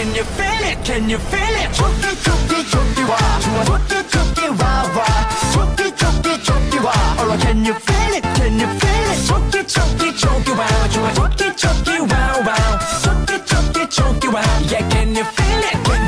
Can you feel it? Can you feel it? 좋게 좋게 좋게 wa, 좋아 좋게 wa wa, 좋게 좋게 좋게 wa. Oh, can you feel it? Can you feel it? 좋게 좋게 좋게 wa, 좋아 좋게 wa wa, 좋게 좋게 좋게 wa. Yeah can you feel it? Can